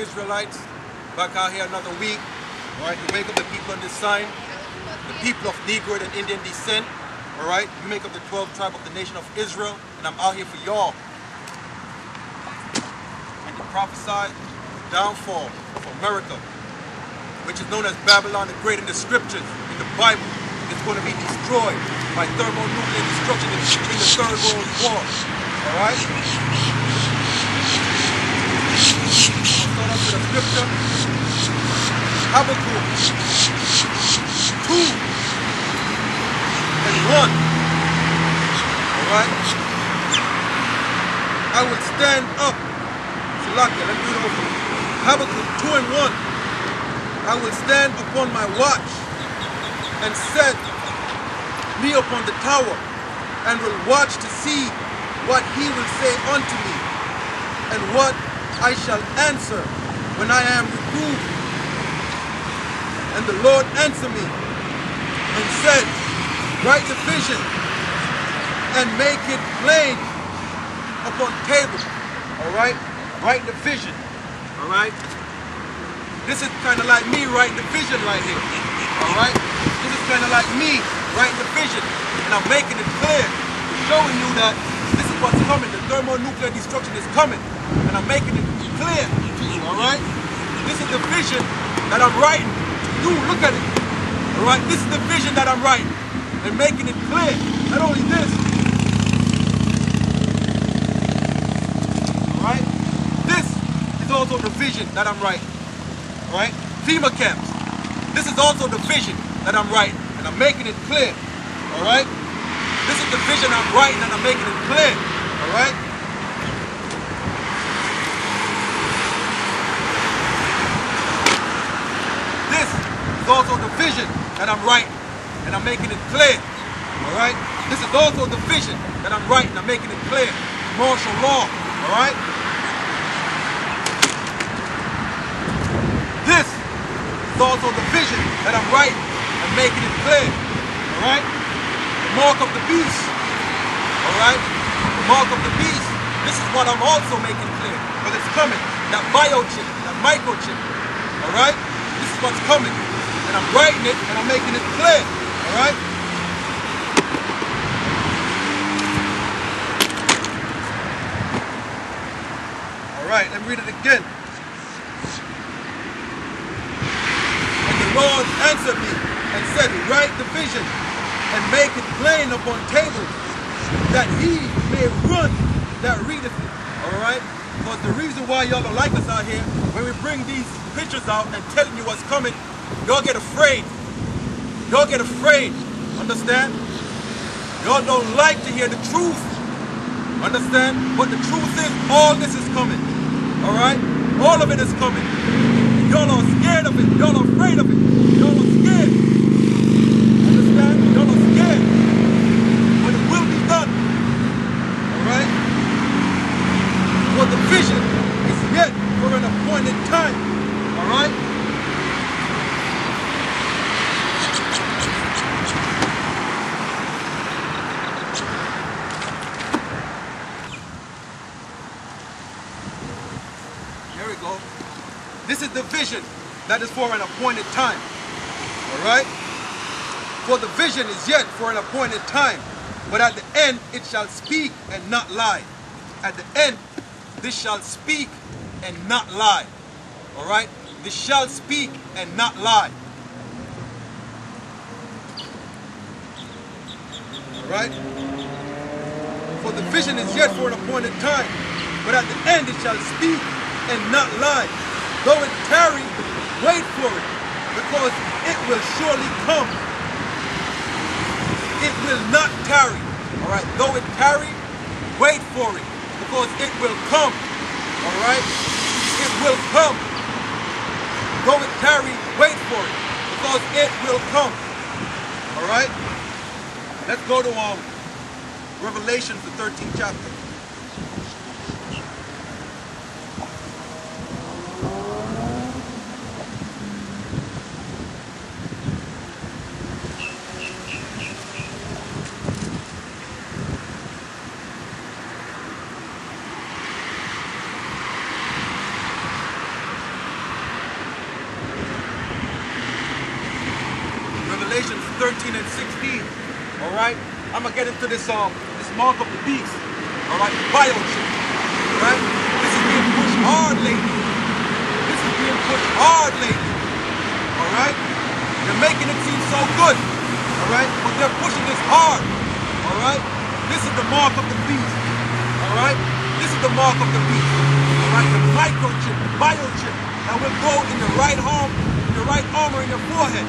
Israelites, back out here another week. All right, you wake up the people on this sign, the people of Negroid and Indian descent. All right, you make up the 12 tribe of the nation of Israel, and I'm out here for y'all. And you prophesy downfall of America, which is known as Babylon the Great in the scriptures, in the Bible. It's going to be destroyed by thermonuclear destruction in the Third World War. All right? Scripture. Habakkuk 2 and 1. Alright? I will stand up. Salakia, let me read over. Habakkuk 2 and 1. I will stand upon my watch and set me upon the tower and will watch to see what he will say unto me and what I shall answer when I am reproved. And the Lord answered me and said, Write the vision and make it plain upon table. All right? Write the vision. All right? This is kind of like me writing the vision right here. All right? This is kind of like me writing the vision. And I'm making it clear, showing you that this is what's coming. The thermonuclear destruction is coming. And I'm making it clear all right? This is the vision that I'm writing. You look at it. All right? This is the vision that I'm writing and making it clear. Not only this. All right? This is also the vision that I'm writing. All right? FEMA camps. This is also the vision that I'm writing and I'm making it clear. All right? This is the vision I'm writing and I'm making it clear. All right? Also the vision that I'm writing, and I'm making it clear. All right? This is also the vision that I'm writing, and I'm making it clear. Martial law. All right? This is also the vision that I'm writing and making it clear. All right? The mark of the beast. All right? The mark of the beast. This is what I'm also making clear. But it's coming. That biochip, that microchip. All right? This is what's coming and I'm writing it and I'm making it clear. All right? All right, let me read it again. And the Lord answered me and said, Write the vision and make it plain upon tables that he may run that readeth it. All right? Because the reason why y'all don't like us out here, when we bring these pictures out and telling you what's coming, Y'all get afraid. Y'all get afraid. Understand? Y'all don't like to hear the truth. Understand? But the truth is, all this is coming. Alright? All of it is coming. Y'all are scared of it. Y'all are afraid of it. Y'all are scared. Understand? Y'all are scared. But it will be done. Alright? For the vision is yet for an appointed time. Alright? This is the vision that is for an appointed time. All right? For the vision is yet for an appointed time, but at the end it shall speak and not lie. At the end, this shall speak and not lie. All right? This shall speak and not lie. All right? For the vision is yet for an appointed time, but at the end it shall speak and not lie. Though it tarry, wait for it, because it will surely come. It will not tarry. All right, though it tarry, wait for it, because it will come. All right, it will come. Though it tarry, wait for it, because it will come. All right, let's go to um Revelation, the 13th chapter. Revelation 13 and 16. All right? I'm going to this, um, this mark of the beast. All right? Biochip. All right? This is being pushed hard lately. This is being pushed hard lately. All right? They're making it seem so good. All right? But they're pushing this hard. All right? This is the mark of the beast. All right? This is the mark of the beast. All right? The microchip, the biochip that will go in the right arm, in the right arm or in your forehead.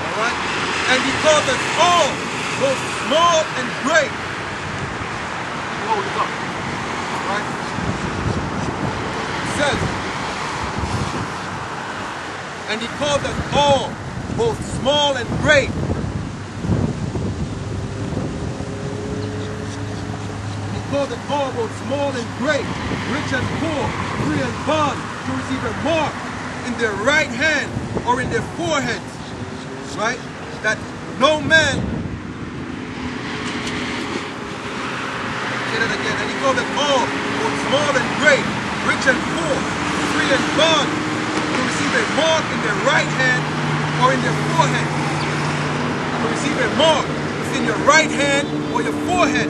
All right? And he called us all, both small and great. Says, and he called us all, both small and great. He called us all, both small and great, rich and poor, free and bond, to receive a mark in their right hand or in their foreheads. Right? That no man. Say that again. And he called us all, both small and great, rich and poor, free and bond, to receive a mark in their right hand or in their forehead. To receive a mark within your right hand or your forehead.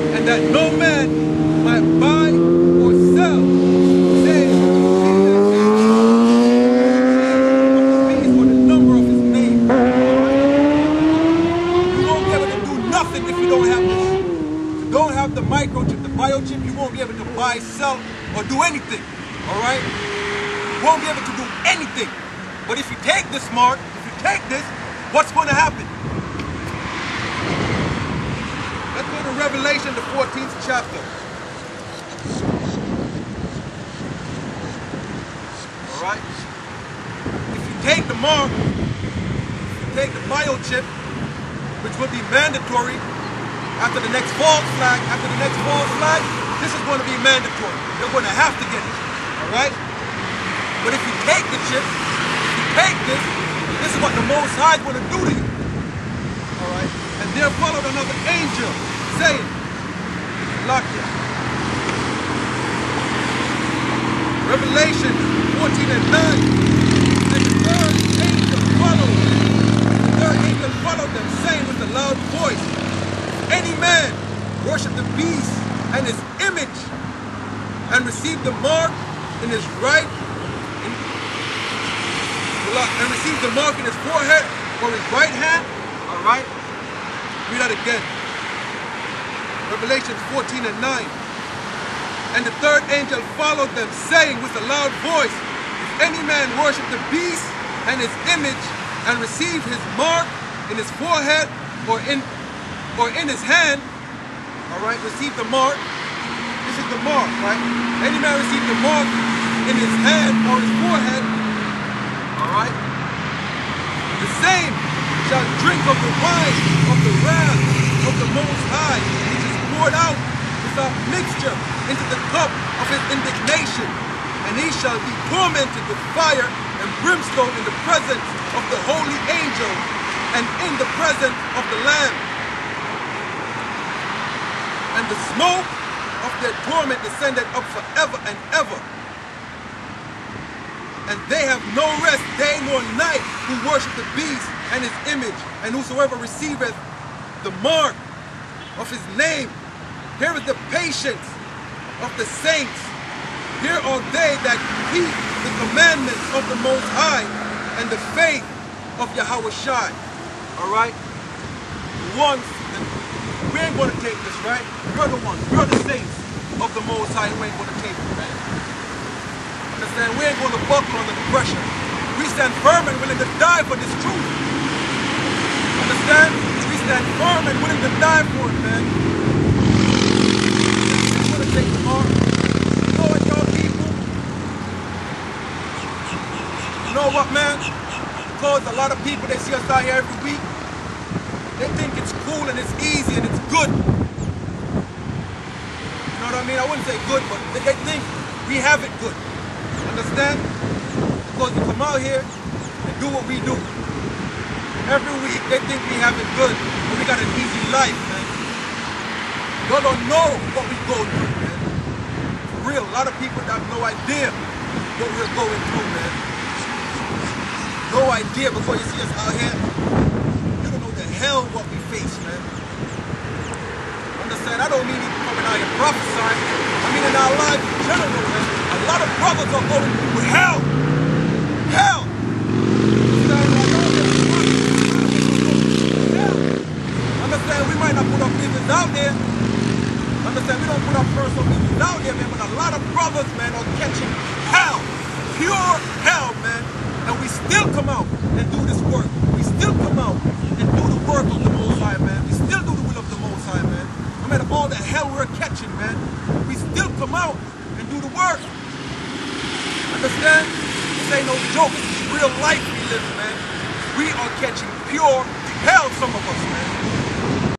And that no man might buy or sell, save for the number of his name. You won't be able to do nothing if you don't have this. If you don't have the microchip, the biochip, you won't be able to buy, sell, or do anything. All right? You won't be able to do anything. But if you take this mark, if you take this, what's going to happen? Let's go to Revelation, the 14th chapter. All right? If you take the mark, take the biochip, which will be mandatory after the next false flag, after the next false flag, this is going to be mandatory. You're going to have to get it. All right? But if you take the chip, take this, this is what the Most High is going to do to you. All right? And there followed another angel saying, Lakia. Revelation 14 and 9. And the third angel followed. The third angel followed them, saying with a loud voice, Any man worship the beast and his image and receive the mark in his right and receive the mark in his forehead or his right hand. All right. Read that again. Revelation 14 and 9. And the third angel followed them, saying with a loud voice, If any man worship the beast and his image and receive his mark in his forehead or in or in his hand, all right, receive the mark. This is the mark, right? Any man receive the mark in his hand or his forehead, right? The same shall drink of the wine of the wrath of the Most High, which is poured out without mixture into the cup of his indignation. And he shall be tormented with fire and brimstone in the presence of the holy angel and in the presence of the Lamb. And the smoke of their torment descended up forever and ever. And they have no rest day nor night who worship the beast and his image, and whosoever receiveth the mark of his name. Here is the patience of the saints. Here are they that keep the commandments of the Most High and the faith of Yahweh Shai. All right? One, we ain't going to take this, right? We're the ones. We're the saints of the Most High who ain't going to take it, right? Understand? We ain't going to buckle under the pressure. We stand firm and willing to die for this truth. Understand? We stand firm and willing to die for it, man. To. You know what, y'all people? You know what, man? Because a lot of people, they see us out here every week. They think it's cool and it's easy and it's good. You know what I mean? I wouldn't say good, but they think we have it good. Understand? Because we come out here and do what we do. Every week they think we have it good, but we got an easy life, man. Y'all don't know what we go through, man. For real, a lot of people have no idea. what we're going through, man. No idea before you see us out here. You don't know the hell what we face, man. Understand? I don't mean coming out here prophesying. I mean in our life in general, man. A lot of brothers are going through hell. Hell. Understand? We might not put our business out there. Understand? We don't put our personal business out there, man. But a lot of brothers, man, are catching hell. Pure hell, man. And we still come out and do this work. We still come out and do the work of the Most High, man. We still do the will of the Most High, man. No matter all the hell we're catching, man. We still come out and do the work. Understand? This ain't no joke. This is real life we live, man. We are catching pure hell, some of us, man.